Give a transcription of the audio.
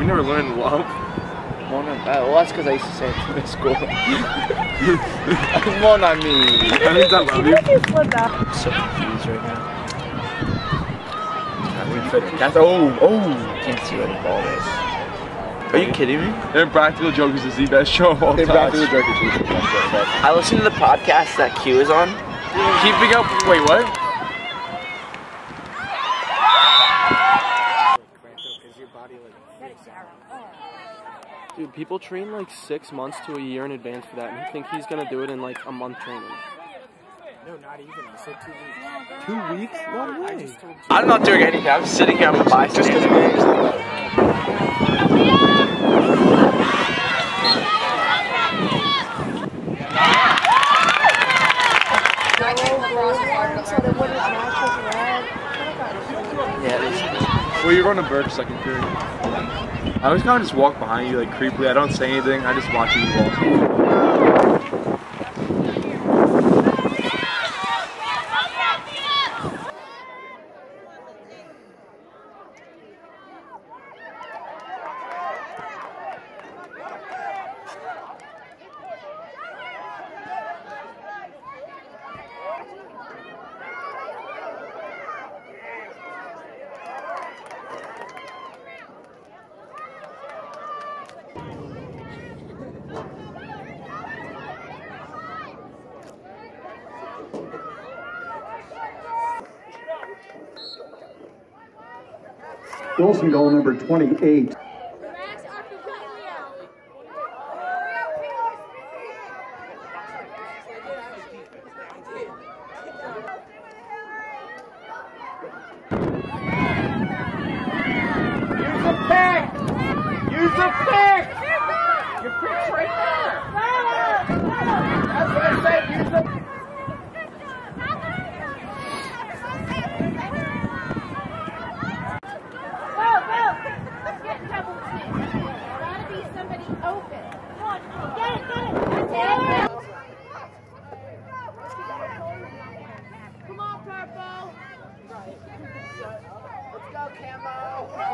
We never learned love. Mon ami. Uh, well, that's because I used to say it in school. Mon ami. That means I love you. I'm so confused right now. That's, oh, oh. Can't see where the ball is. Are you kidding me? Impractical Jokers is the best show of all time. Impractical I listen to the podcast that Q is on. Keeping up. Wait, what? Dude, people train like six months to a year in advance for that, and you think he's gonna do it in like a month training. No, not even. I said two weeks. Two weeks? No way. just told you. I'm not doing anything. I'm sitting here. I'm a bystander. Yeah, this Well, you're going to Burke second period. I always kind of just walk behind you like creepily. I don't say anything. I just watch you walk. Wilson goal number 28. Use a pick! Your pick's right there! That's what I said, use the camo.